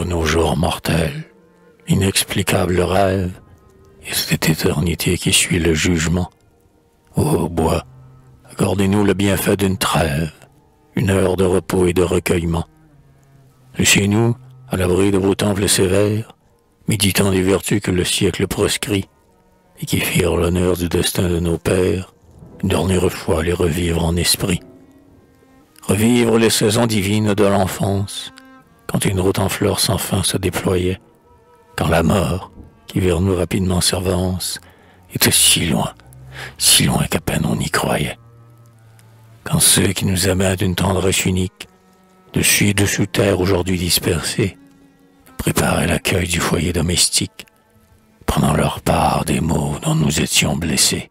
nos jours mortels, inexplicable rêve, et cette éternité qui suit le jugement. Ô bois, accordez-nous le bienfait d'une trêve, une heure de repos et de recueillement. Chez nous, à l'abri de vos temples sévères, méditant des vertus que le siècle proscrit, et qui firent l'honneur du destin de nos pères, une dernière fois les revivre en esprit. Revivre les saisons divines de l'enfance, quand une route en fleurs sans fin se déployait, quand la mort, qui vers nous rapidement s'avance, était si loin, si loin qu'à peine on y croyait. Quand ceux qui nous aimaient d'une tendresse unique, dessus et dessous terre aujourd'hui dispersés, préparaient l'accueil du foyer domestique, prenant leur part des maux dont nous étions blessés.